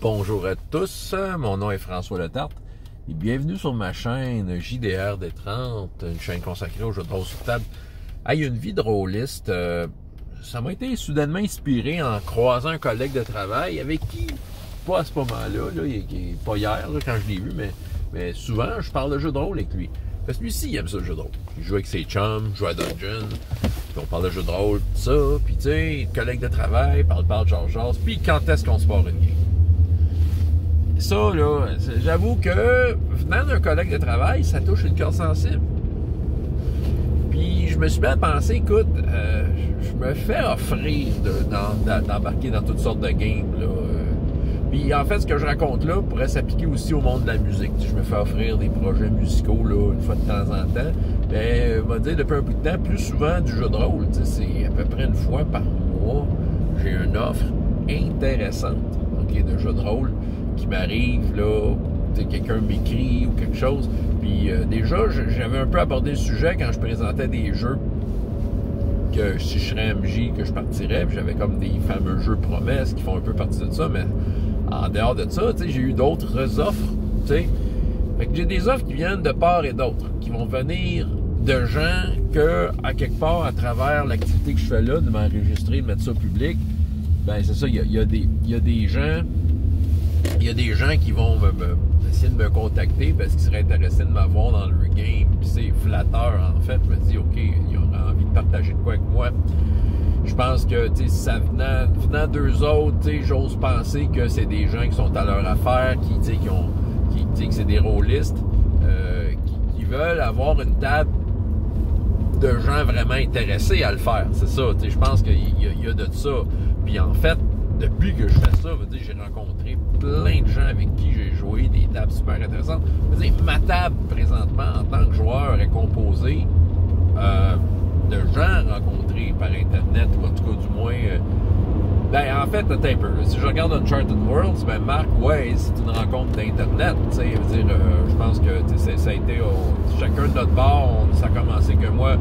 Bonjour à tous, mon nom est François Letarte et bienvenue sur ma chaîne JDR des 30, une chaîne consacrée aux jeux de rôle sur table. a une vie drôliste, euh, ça m'a été soudainement inspiré en croisant un collègue de travail avec qui, pas à ce moment-là, là, pas hier quand je l'ai vu, mais, mais souvent je parle de jeux de rôle avec lui. Parce que lui aussi, il aime ça le jeu de rôle. Il joue avec ses chums, joue à Dungeon, puis on parle de jeu de rôle, tout ça, puis tu sais, collègue de travail, parle, parle, genre, genre, puis quand est-ce qu'on se part une game? Ça, là, j'avoue que venant d'un collègue de travail, ça touche une cœur sensible. Puis je me suis mis à penser, écoute, euh, je me fais offrir d'embarquer dans, toutes sortes de games. Là. Puis en fait, ce que je raconte là pourrait s'appliquer aussi au monde de la musique. Je me fais offrir des projets musicaux là, une fois de temps en temps. Mais on va dire depuis un bout de temps, plus souvent du jeu de rôle. C'est à peu près une fois par mois, j'ai une offre intéressante de jeu de rôle qui m'arrive, là, quelqu'un m'écrit ou quelque chose. Puis euh, déjà, j'avais un peu abordé le sujet quand je présentais des jeux que si je serais MJ, que je partirais, j'avais comme des fameux jeux promesses qui font un peu partie de ça, mais en dehors de ça, j'ai eu d'autres offres, tu sais. Fait que j'ai des offres qui viennent de part et d'autre, qui vont venir de gens que, à quelque part, à travers l'activité que je fais là, de m'enregistrer, de mettre ça public, ben c'est ça, il y a, des, y a des gens y a des gens qui vont essayer de me contacter parce qu'ils seraient intéressés de m'avoir dans le game. C'est flatteur, en fait. Je me dis, OK, ils ont envie de partager de quoi avec moi. Je pense que, tu sais, ça venant, venant d'eux autres, j'ose penser que c'est des gens qui sont à leur affaire, qui, tu sais, qui ont, qui, que c'est des rôlistes, euh, qui, veulent avoir une table de gens vraiment intéressés à le faire. C'est ça, je pense qu'il y, y, a de ça. Puis en fait, depuis que je fais ça, j'ai rencontré plein de gens avec qui j'ai joué, des tables super intéressantes. ma table, présentement, en tant que joueur, est composée euh, de gens rencontrés par Internet, ou en tout cas, du moins. Euh, ben, en fait, un. Si je regarde Uncharted Worlds, ben, Marc, ouais, c'est une rencontre d'Internet. dire, euh, je pense que ça a été chacun de notre bord. ça a commencé que moi,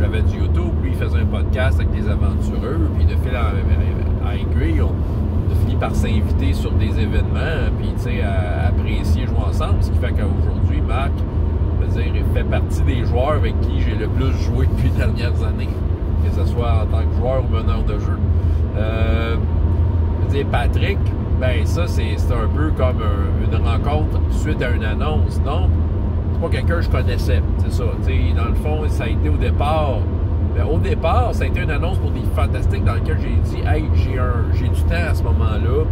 j'avais du YouTube, lui, il faisait un podcast avec des aventureux, puis de fil à, aiguille, fini par s'inviter sur des événements, puis tu sais, à, apprécier jouer ensemble. Ce qui fait qu'aujourd'hui, Marc, dire, fait partie des joueurs avec qui j'ai le plus joué depuis les dernières années, que ce soit en tant que joueur ou meneur de jeu. Euh, dire, Patrick, ben ça, c'est un peu comme une rencontre suite à une annonce. Donc, c'est pas quelqu'un que je connaissais, c'est ça. dans le fond, ça a été au départ ben, au départ, ça a été une annonce pour des fantastiques dans lequel j'ai dit Hey, j'ai du temps à ce moment-là.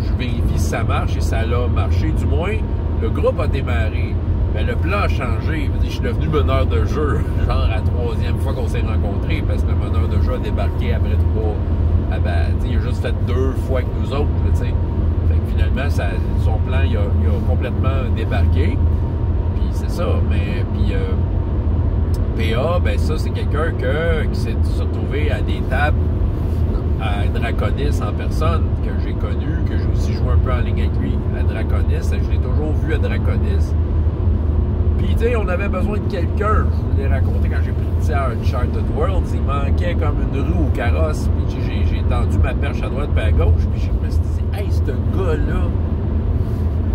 Je, vérifie si ça marche et ça a marché. Du moins, le groupe a démarré. Mais ben, le plan a changé. Je suis devenu meneur de jeu, genre à la troisième fois qu'on s'est rencontrés, parce que le meneur de jeu a débarqué après trois. Ah ben, il a juste fait deux fois que nous autres. Fait que finalement, son plan, il a, complètement débarqué. Puis c'est ça. Mais puis. Euh, PA, ben ça, c'est quelqu'un qui s'est retrouvé à des tables à Draconis en personne, que j'ai connu, que j'ai aussi joué un peu en ligne avec lui à Draconis. Je l'ai toujours vu à Draconis. Puis, tu sais, on avait besoin de quelqu'un. Je vous l'ai raconté quand j'ai pris à Uncharted Worlds. Il manquait comme une roue au carrosse. Puis, j'ai tendu ma perche à droite et à gauche. Puis, je me suis dit, hey, ce gars-là,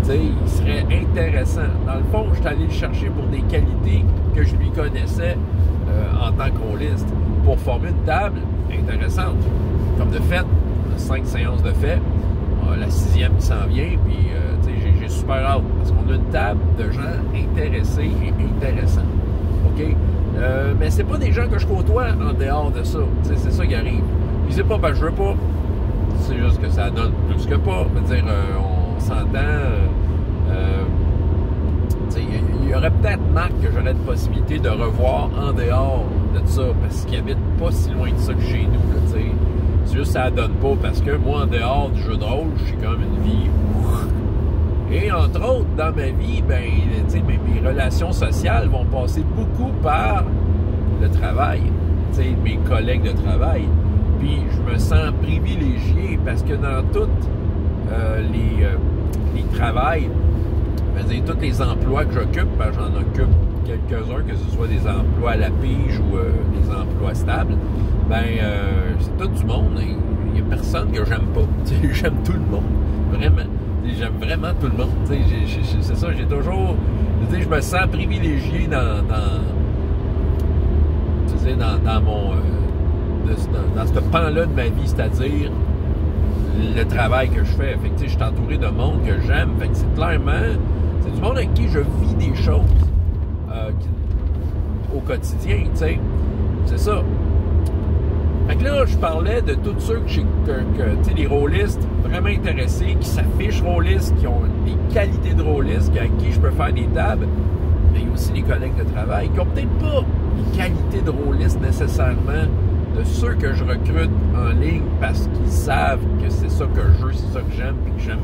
il serait intéressant. Dans le fond, je suis allé le chercher pour des qualités que je lui connaissais euh, en tant qu'oliste pour former une table intéressante. Comme de fait, cinq séances de fait, euh, la sixième qui s'en vient, puis euh, j'ai super hâte parce qu'on a une table de gens intéressés et intéressants. OK? mais c'est pas des gens que je côtoie en dehors de ça. c'est ça qui arrive. Puis c'est pas que je veux pas. C'est juste que ça donne plus que pas. dire, on s'entend euh, il y, aurait peut-être Marc que j'aurais de possibilité de revoir en dehors de ça, parce qu'il habite pas si loin de ça que chez nous. C'est juste ça donne pas, parce que moi, en dehors du jeu de rôle, j'ai quand même une vie. Et entre autres, dans ma vie, ben, mes, mes relations sociales vont passer beaucoup par le travail, mes collègues de travail. Puis je me sens privilégié parce que dans tous euh, les, euh, les travails, tous les emplois que j'occupe, ben, j'en occupe quelques-uns, que ce soit des emplois à la pige ou euh, des emplois stables, ben euh, c'est tout du monde. il n'y a personne que j'aime pas. J'aime tout le monde. Vraiment. J'aime vraiment tout le monde. C'est ça, j'ai toujours. Je me sens privilégié dans. dans dans, mon. Euh, dans, ce pan-là de ma vie, c'est-à-dire le travail que je fais. Fait que, je suis entouré de monde que j'aime. Fait que c'est clairement. C'est du monde avec qui je vis des choses euh, au quotidien, tu sais. C'est ça. Fait que là, je parlais de tous ceux que, que, tu sais, les rôlistes vraiment intéressés, qui s'affichent rôlistes, qui ont des qualités de rôlistes, avec qui je peux faire des tables. Mais il y a aussi des collègues de travail qui ont peut-être pas les qualités de rôlistes nécessairement de ceux que je recrute en ligne parce qu'ils savent que c'est ça que je veux, c'est ça que j'aime, puis que j'aime.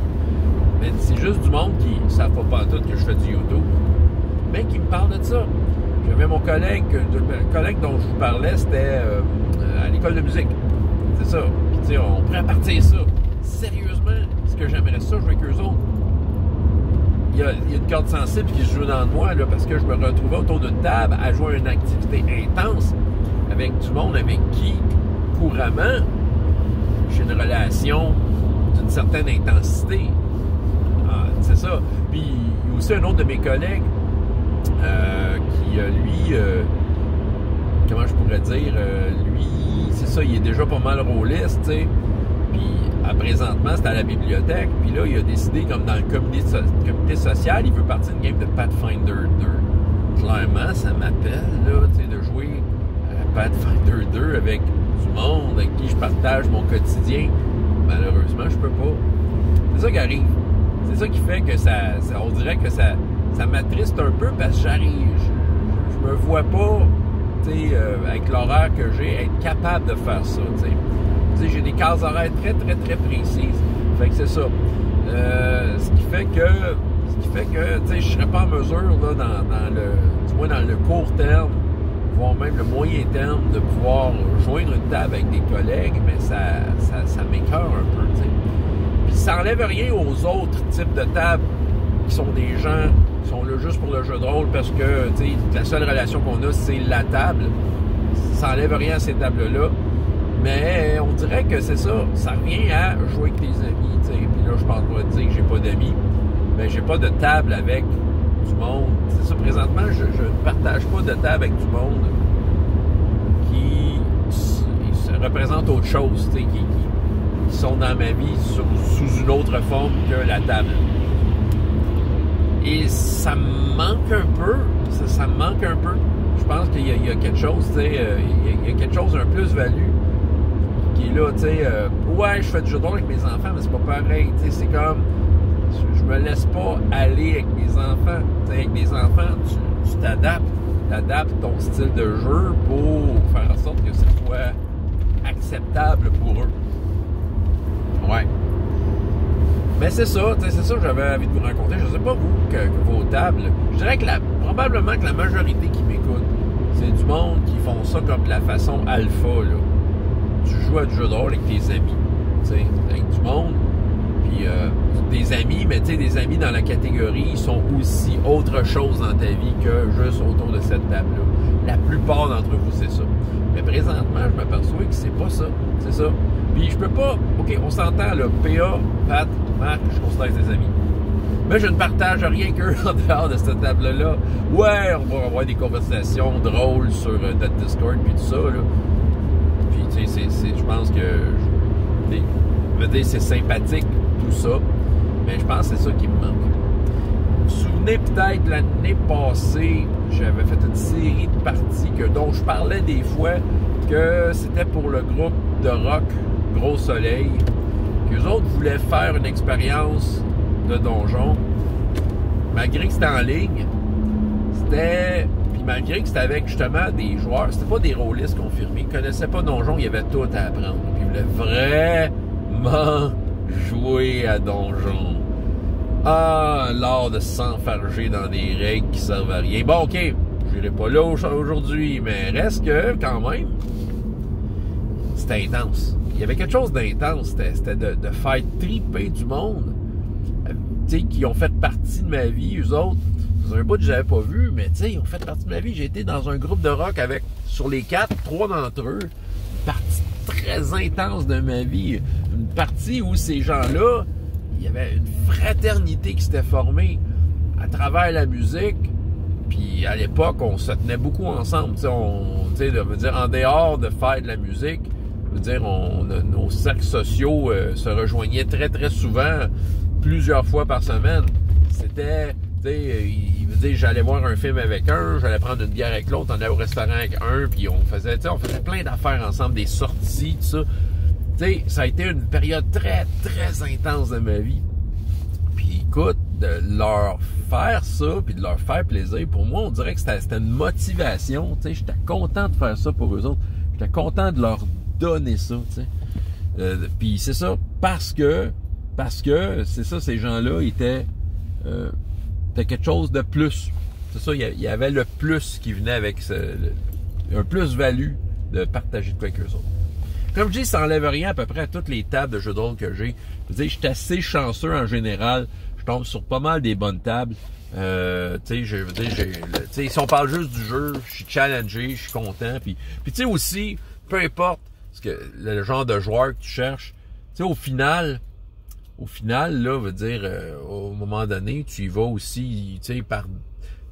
Mais c'est juste du monde qui ne savent pas tout que je fais du YouTube, mais qui me parle de ça. J'avais mon collègue, le collègue dont je vous parlais, c'était euh, à l'école de musique. C'est ça. Puis, tu sais, on pourrait partir ça. Sérieusement, est-ce que j'aimerais ça jouer avec eux autres? Il y, a, il y, a, une corde sensible qui se joue dans moi, là, parce que je me retrouvais autour d'une table à jouer à une activité intense avec du monde avec qui, couramment, j'ai une relation d'une certaine intensité. Ah, c'est ça. Puis, il y a aussi un autre de mes collègues euh, qui, euh, lui, euh, comment je pourrais dire, lui, c'est ça, il est déjà pas mal rôliste, tu sais. Puis, à présentement, c'est à la bibliothèque. Puis là, il a décidé, comme dans le comité, social, il veut partir d'une game de Pathfinder 2. Clairement, ça m'appelle, là, tu sais, Pathfinder 2 avec du monde avec qui je partage mon quotidien. Malheureusement, je peux pas. C'est ça qui arrive. C'est ça qui fait que ça on dirait que ça, ça m'attriste un peu parce que j'arrive. Je, me vois pas, euh, avec l'horaire que j'ai, être capable de faire ça, j'ai des cases horaires très, très, très précises. Fait que c'est ça. Euh, ce qui fait que, ce qui fait que, tu sais, je serais pas en mesure, là, dans, le, du moins dans le court terme, voire même le moyen terme, de pouvoir joindre une table avec des collègues, mais ça, ça, ça m'écœure un peu, tu sais. Puis ça enlève rien aux autres types de tables qui sont des gens sont là juste pour le jeu de rôle parce que la seule relation qu'on a, c'est la table. Ça n'enlève rien à ces tables-là. Mais on dirait que c'est ça. Ça revient à jouer avec tes amis. Puis là, je parle pas dire que j'ai pas d'amis. Mais j'ai pas de table avec du monde. C'est ça, présentement, je, ne partage pas de table avec du monde qui représente autre chose, qui, qui, sont dans ma vie sous une autre forme que la table. Et ça me manque un peu. Ça, me manque un peu. Je pense qu'il y, a quelque chose, euh, il, y a quelque chose, un plus-value qui est là, tu. Euh, ouais, je fais du jeu de avec mes enfants, mais c'est pas pareil. C'est comme. Je me laisse pas aller avec mes enfants. Avec mes enfants, tu t'adaptes. Tu adaptes ton style de jeu pour faire en sorte que ce soit acceptable pour eux. Ouais. Mais c'est ça, c'est ça que j'avais envie de vous raconter. Je ne sais pas vous, que, vos tables. Je dirais que la, probablement que la majorité qui m'écoute, c'est du monde qui font ça comme de la façon alpha. Là. Tu joues à du jeu de rôle avec tes amis. avec du monde. Puis euh, des amis, mais tu sais, des amis dans la catégorie ils sont aussi autre chose dans ta vie que juste autour de cette table-là. La plupart d'entre vous, c'est ça. Mais présentement, je m'aperçois que c'est pas ça. C'est ça. Puis je peux pas. OK, on s'entend, là. PA, Pat, Marc, je considère des amis. Mais je ne partage rien qu'eux en dehors de cette table-là. Ouais, on va avoir des conversations drôles sur euh, notre Discord puis tout ça, là. Puis, tu sais, je pense que. Je c'est sympathique, ça. Mais je pense que c'est ça qui me manque. Vous vous souvenez peut-être l'année passée, j'avais fait une série de parties que, dont je parlais des fois que c'était pour le groupe de rock Gros Soleil. Qu'eux autres voulaient faire une expérience de donjon. Malgré que c'était en ligne, c'était. Puis malgré que c'était avec justement des joueurs, c'était pas des rôlistes confirmés. Ils connaissaient pas donjon, il y avait tout à apprendre. Puis ils voulaient vraiment jouer à donjon. Ah, l'art de s'enfarger dans des règles qui servent à rien. Bon, ok, j'irai pas là aujourd'hui, mais reste que, quand même, c'était intense il y avait quelque chose d'intense. C'était de, de, faire triper du monde. Euh, tu sais, qui ont fait partie de ma vie, eux autres. C'est un bout que j'avais pas vu, mais tu sais, ils ont fait partie de ma vie. J'ai été dans un groupe de rock avec, sur les quatre, trois d'entre eux, partie très, très intense de ma vie. Une partie où ces gens-là, il y avait une fraternité qui s'était formée à travers la musique. Puis à l'époque, on se tenait beaucoup ensemble. on, dire, en dehors de faire de la musique, dire, nos cercles sociaux euh, se rejoignaient très, très souvent, plusieurs fois par semaine. C'était, tu dire, j'allais voir un film avec un, j'allais prendre une bière avec l'autre, on allait au restaurant avec un, puis on faisait, on faisait plein d'affaires ensemble, des sorties, tout ça. Tu sais, ça a été une période très, très intense de ma vie. Puis écoute, de leur faire ça, puis de leur faire plaisir, pour moi, on dirait que c'était une motivation. Tu sais, j'étais content de faire ça pour eux autres. J'étais content de leur donner ça, tu sais. Euh, puis c'est ça, parce que, parce que, c'est ça, ces gens-là étaient, euh, quelque chose de plus. C'est ça, il y avait le plus qui venait avec ce, un plus-value de partager de quoi eux autres. Comme je dis, ça enlève rien à peu près à toutes les tables de jeux de rôle que j'ai. Je veux dire, je suis assez chanceux en général. Je tombe sur pas mal des bonnes tables. Euh, tu sais, je veux dire, j'ai, si on parle juste du jeu, je suis challengé, je suis content. Puis, puis tu sais aussi, peu importe ce que le genre de joueur que tu cherches, tu sais, au final, au final, là, veut dire, euh, au moment donné, tu y vas aussi, tu sais, par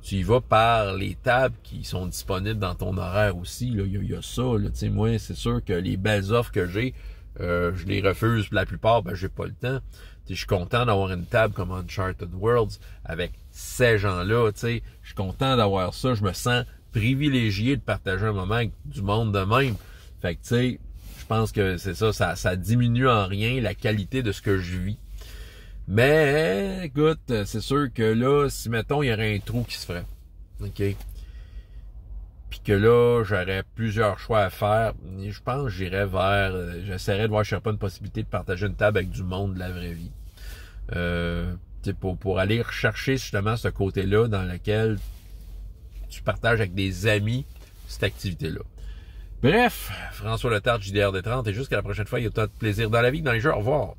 tu y vas par les tables qui sont disponibles dans ton horaire aussi. Il y, a ça. Là, moi, c'est sûr que les belles offres que j'ai, euh, je les refuse la plupart, ben j'ai pas le temps. Je suis content d'avoir une table comme Uncharted Worlds avec ces gens-là. Je suis content d'avoir ça. Je me sens privilégié de partager un moment avec du monde de même. Fait que je pense que c'est ça, ça, ça diminue en rien la qualité de ce que je vis. Mais, écoute, c'est sûr que là, si mettons, il y aurait un trou qui se ferait. OK? Puis que là, j'aurais plusieurs choix à faire. je pense que j'irais vers. Euh, j'essaierais de voir si pas une possibilité de partager une table avec du monde de la vraie vie. Euh, pour, pour aller rechercher justement ce côté-là dans lequel tu partages avec des amis cette activité-là. Bref, François Letard, JDR des 30, et jusqu'à la prochaine fois, il y a tant de plaisir dans la vie, dans les jeux. Au revoir.